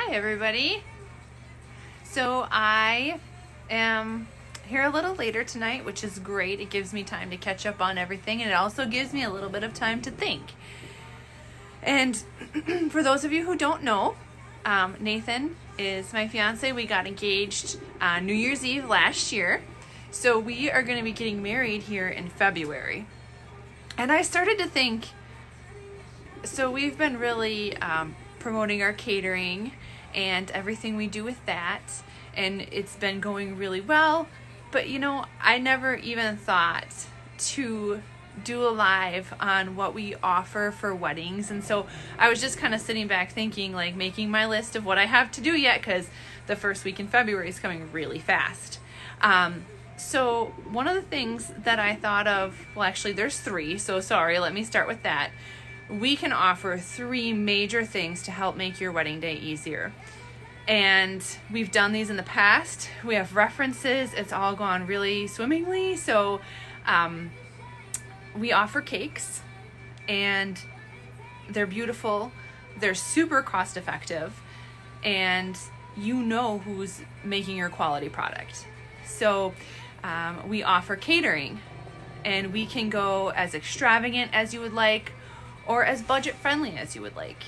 Hi, everybody. So I am here a little later tonight, which is great. It gives me time to catch up on everything, and it also gives me a little bit of time to think. And for those of you who don't know, um, Nathan is my fiance. We got engaged uh, New Year's Eve last year. So we are going to be getting married here in February. And I started to think so we've been really um, promoting our catering and everything we do with that. And it's been going really well. But you know, I never even thought to do a live on what we offer for weddings. And so I was just kind of sitting back thinking, like, making my list of what I have to do yet because the first week in February is coming really fast. Um, so, one of the things that I thought of, well, actually, there's three, so sorry, let me start with that. We can offer three major things to help make your wedding day easier. And we've done these in the past. We have references, it's all gone really swimmingly. So, um, we offer cakes and they're beautiful, they're super cost effective, and you know who's making your quality product. So um, we offer catering and we can go as extravagant as you would like or as budget friendly as you would like.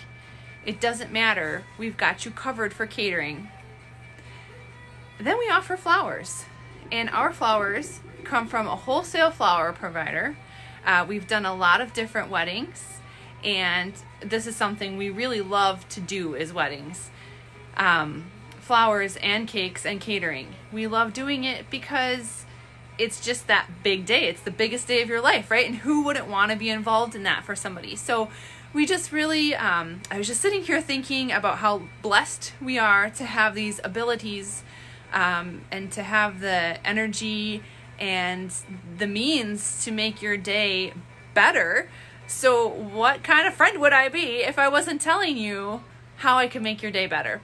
It doesn't matter. We've got you covered for catering. Then we offer flowers, and our flowers come from a wholesale flower provider uh, we've done a lot of different weddings, and this is something we really love to do is weddings. Um, flowers and cakes and catering. We love doing it because it's just that big day. It's the biggest day of your life, right? And who wouldn't want to be involved in that for somebody? So we just really, um, I was just sitting here thinking about how blessed we are to have these abilities um, and to have the energy and the means to make your day better. So, what kind of friend would I be if I wasn't telling you how I could make your day better?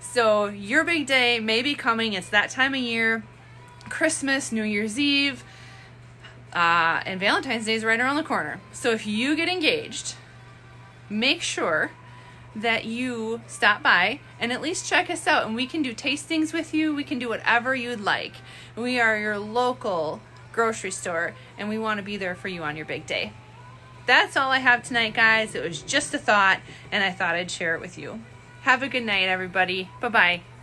So, your big day may be coming. It's that time of year Christmas, New Year's Eve, uh, and Valentine's Day is right around the corner. So, if you get engaged, make sure that you stop by and at least check us out and we can do tastings with you. We can do whatever you'd like. We are your local grocery store and we want to be there for you on your big day. That's all I have tonight, guys. It was just a thought and I thought I'd share it with you. Have a good night, everybody. Bye bye.